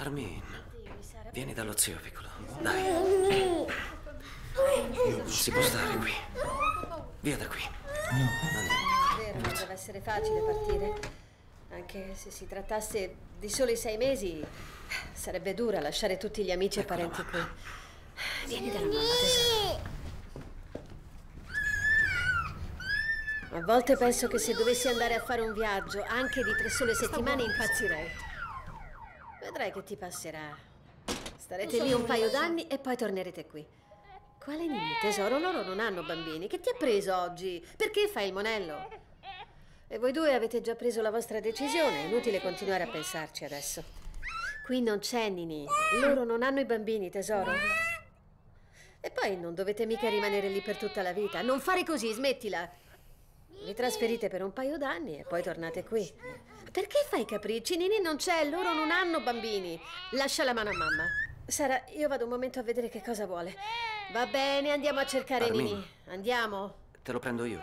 Armin, vieni dallo zio piccolo. Dai. Si può stare qui. Via da qui. Vero, non deve essere facile partire. Anche se si trattasse di soli sei mesi, sarebbe dura lasciare tutti gli amici e parenti qui. Vieni dalla mamma, tesoro. A volte penso che se dovessi andare a fare un viaggio, anche di tre sole settimane, impazzirei. Vedrai che ti passerà. Starete lì un paio d'anni e poi tornerete qui. Quale nini, tesoro? Loro non hanno bambini. Che ti ha preso oggi? Perché fai il monello? E voi due avete già preso la vostra decisione. È inutile continuare a pensarci adesso. Qui non c'è Nini. Loro non hanno i bambini, tesoro. E poi non dovete mica rimanere lì per tutta la vita. Non fare così, smettila. Vi trasferite per un paio d'anni e poi tornate qui. Perché fai capricci? Nini non c'è, loro non hanno bambini. Lascia la mano a mamma. Sara, io vado un momento a vedere che cosa vuole. Va bene, andiamo a cercare Armin. Nini. Andiamo. Te lo prendo io.